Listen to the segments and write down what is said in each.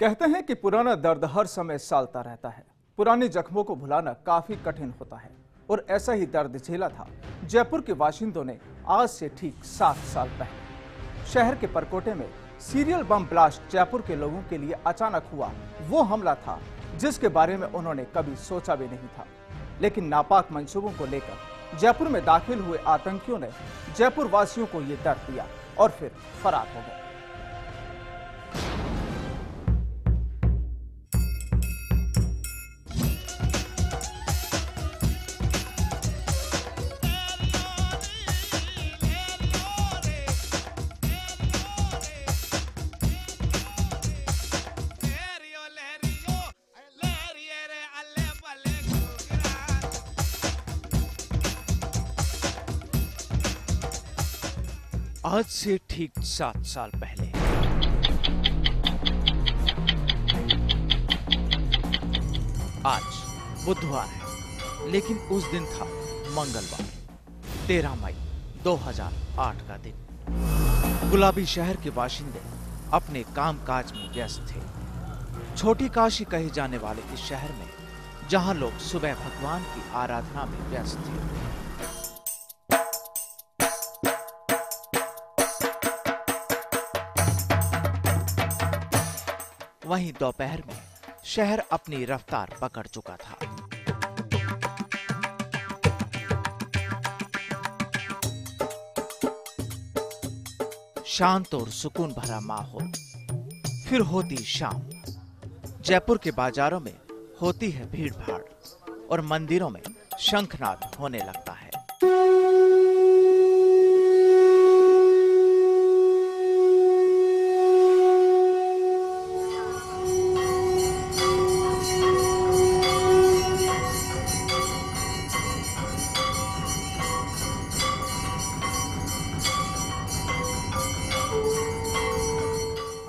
कहते हैं कि पुराना दर्द हर समय सालता रहता है। पुराने जख्मों को भुलाना काफ़ी कठिन होता है, और ऐसा ही दर्द झेला था जयपुर के बाशिंदों ने आज से ठीक सात साल पहले। शहर के परकोटे में सीरियल बम ब्लास्ट जयपुर के लोगों के लिए अचानक हुआ वो हमला था, जिसके बारे में उन्होंने कभी सोचा भी नहीं था। लेकिन नापाक मंसूबों को लेकर जयपुर में दाखिल हुए आतंकियों ने जयपुर वासियों को ये दर्द दिया और फिर फरार हो गए। आज से ठीक सात साल पहले। आज बुधवार है, लेकिन उस दिन था मंगलवार, तेरह मई 2008 का दिन। गुलाबी शहर के बाशिंदे अपने कामकाज में व्यस्त थे। छोटी काशी कहे जाने वाले इस शहर में, जहाँ लोग सुबह भगवान की आराधना में व्यस्त थे। वहीं दोपहर में शहर अपनी रफ्तार पकड़ चुका था। शांत और सुकून भरा माहौल। फिर होती शाम। जयपुर के बाजारों में होती है भीड़ भाड़ और मंदिरों में शंखनाद होने लगता है।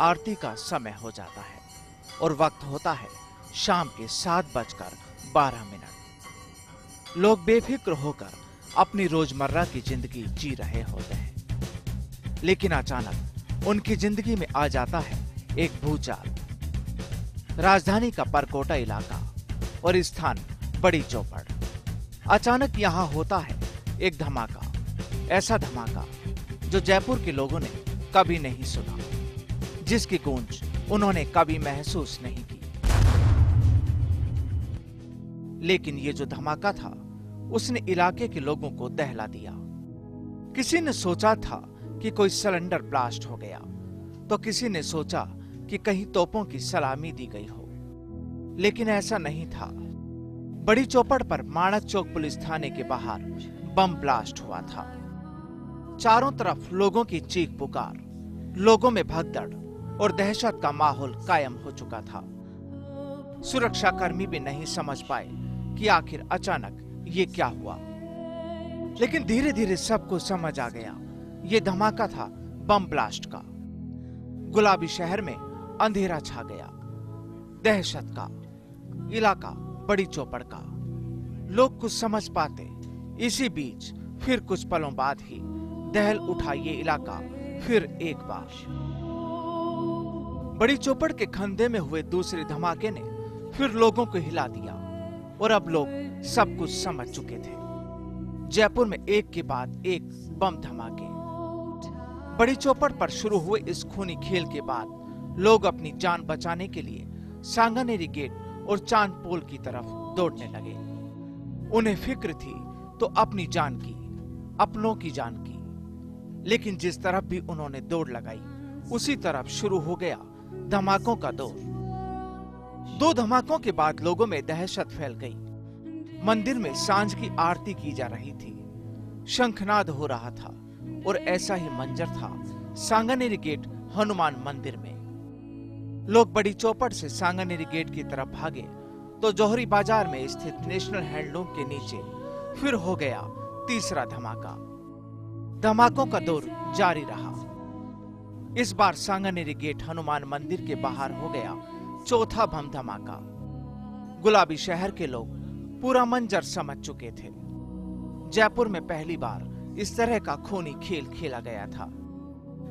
आरती का समय हो जाता है और वक्त होता है शाम के सात बजकर बारह मिनट। लोग बेफिक्र होकर अपनी रोज़मर्रा की ज़िंदगी जी रहे होते हैं। लेकिन अचानक उनकी ज़िंदगी में आ जाता है एक भूचाल। राजधानी का परकोटा इलाका और स्थान बड़ी चौपड़। अचानक यहाँ होता है एक धमाका, ऐसा धमाका जो जयपुर के लोगों ने कभी नहीं सुना। जिसकी गूंज उन्होंने कभी महसूस नहीं की। लेकिन ये जो धमाका था, उसने इलाके के लोगों को दहला दिया। किसी ने सोचा था कि कोई सिलेंडर ब्लास्ट हो गया तो किसी ने सोचा कि कहीं तोपों की सलामी दी गई हो। लेकिन ऐसा नहीं था। बड़ी चौपड़ पर माणक चौक पुलिस थाने के बाहर बम ब्लास्ट हुआ था। चारों तरफ़ लोगों की चीख पुकार, लोगों में भगदड़ और दहशत का माहौल कायम हो चुका था। सुरक्षा कर्मी भी नहीं समझ पाए कि आखिर अचानक ये क्या हुआ। लेकिन धीरे धीरे सबको समझ आ गया, ये धमाका था बम ब्लास्ट का। गुलाबी शहर में अंधेरा छा गया। दहशत का इलाका, बड़ी चौपड़ का। लोग कुछ समझ पाते, इसी बीच फिर कुछ पलों बाद ही दहल उठा ये इलाका फिर एक बार। बड़ी चौपड़ के खंधे में हुए दूसरे धमाके ने फिर लोगों को हिला दिया और अब लोग सब कुछ समझ चुके थे। जयपुर में एक के बाद एक बम धमाके। बड़ी चौपड़ पर शुरू हुए इस खूनी खेल के बाद लोग अपनी जान बचाने के लिए सांगानेरी गेट और चाँद पोल की तरफ़ दौड़ने लगे। उन्हें फ़िक्र थी तो अपनी जान की, अपनों की जान की। लेकिन जिस तरफ़ भी उन्होंने दौड़ लगाई, उसी तरफ़ शुरू हो गया धमाकों का दौर। दो धमाकों के बाद लोगों में दहशत फैल गई। मंदिर में साँझ की आरती की जा रही थी। शंखनाद हो रहा था और ऐसा ही मंजर था सांगानेरी गेट हनुमान मंदिर में। लोग बड़ी चौपट से सांगानेरी गेट की तरफ़ भागे तो जौहरी बाज़ार में स्थित नेशनल हैंडलूम के नीचे फिर हो गया तीसरा धमाका। धमाकों का दौर जारी रहा। इस बार सांगानेरी गेट हनुमान मंदिर के बाहर हो गया, चौथा बम धमाका। गुलाबी शहर के लोग पूरा मंजर समझ चुके थे। जयपुर में पहली बार इस तरह का खूनी खेल खेला गया था।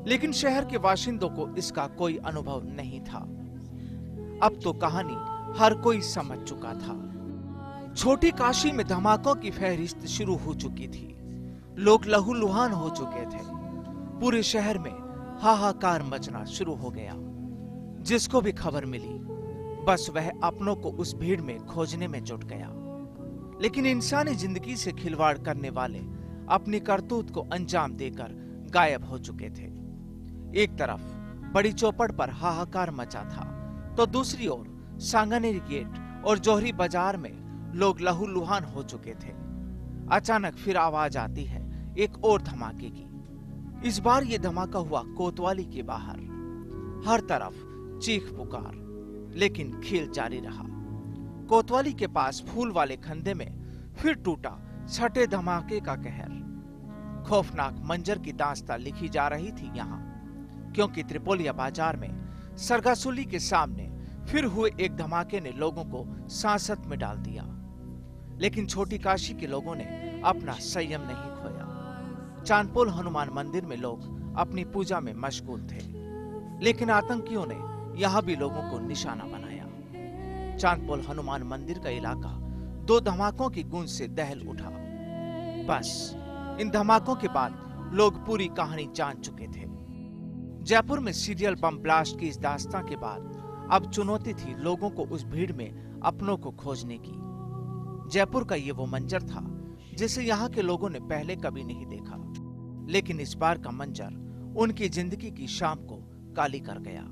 लेकिन शहर के बाशिंदों को इसका कोई अनुभव नहीं था। अब तो कहानी हर कोई समझ चुका था। छोटी काशी में धमाकों की फहरिस्त शुरू हो चुकी थी। लोग लहूलुहान हो चुके थे। पूरे शहर में हाहाकार मचना शुरू हो गया। जिसको भी खबर मिली, बस वह अपनों को उस भीड़ में खोजने में जुट गया। लेकिन इंसानी ज़िंदगी से खिलवाड़ करने वाले अपनी करतूत को अंजाम देकर गायब हो चुके थे। एक तरफ़ बड़ी चौपड़ पर हाहाकार मचा था तो दूसरी ओर सांगानेरी गेट और जोहरी बाज़ार में लोग लहूलुहान हो चुके थे। अचानक फिर आवाज़ आती है, एक और धमाके की। इस बार ये धमाका हुआ कोतवाली के बाहर। हर तरफ़ चीख पुकार, लेकिन खेल जारी रहा। कोतवाली के पास फूल वाले खंधे में फिर टूटा छठे धमाके का कहर। खौफनाक मंजर की दास्ता लिखी जा रही थी यहाँ, क्योंकि त्रिपोलिया बाज़ार में सरगासुली के सामने फिर हुए एक धमाके ने लोगों को सांसत में डाल दिया। लेकिन छोटी काशी के लोगों ने अपना संयम नहीं चांदपोल हनुमान मंदिर में लोग अपनी पूजा में मशगूल थे। लेकिन आतंकियों ने यहाँ भी लोगों को निशाना बनाया। चांदपोल हनुमान मंदिर का इलाका दो धमाकों की गूंज से दहल उठा। बस, इन धमाकों के बाद लोग पूरी कहानी जान चुके थे। जयपुर में सीरियल बम ब्लास्ट की इस दास्तां के बाद अब चुनौती थी लोगों को उस भीड़ में अपनों को खोजने की। जयपुर का ये वो मंजर था जिसे यहाँ के लोगों ने पहले कभी नहीं देखा। लेकिन इस बार का मंजर उनकी ज़िंदगी की शाम को काली कर गया।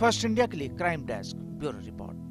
फ़र्स्ट इंडिया के लिए क्राइम डेस्क ब्यूरो रिपोर्ट।